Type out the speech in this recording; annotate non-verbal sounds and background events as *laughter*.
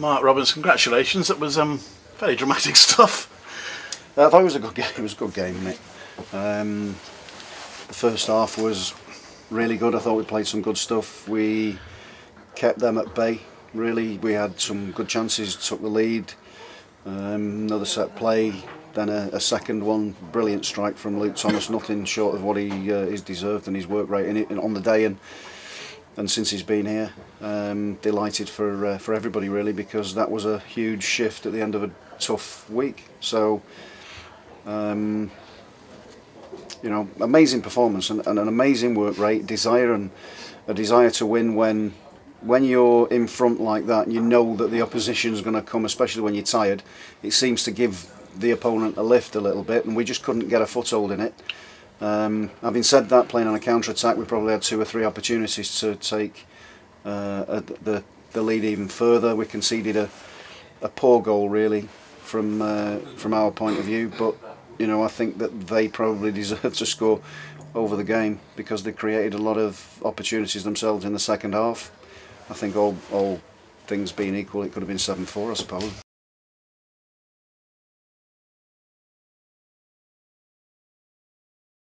Mark Robins, congratulations. That was um, very dramatic *laughs* stuff. Uh, I thought it was a good game. It was a good game, Nick. Um, the first half was really good. I thought we played some good stuff. We kept them at bay. Really, we had some good chances. Took the lead. Um, another set play. Then a, a, second one. Brilliant strike from Luke Thomas. Nothing short of what he uh, is deserved and his work rate in it on the day. And and since he's been here, um, delighted for uh, for everybody really because that was a huge shift at the end of a tough week. So, um, you know, amazing performance and, and, an amazing work rate, desire and a desire to win when when you're in front like that you know that the opposition is going to come, especially when you're tired. It seems to give the opponent a lift a little bit, and we just couldn't get a foothold in it. Um, having said that, playing on a counter attack, we probably had two or three opportunities to take uh, the the lead even further. We conceded a a poor goal really from uh, from our point of view, but you know I think that they probably *laughs* deserve to score over the game because they created a lot of opportunities themselves in the second half. I think all all things being equal, it could have been 7-4, I suppose.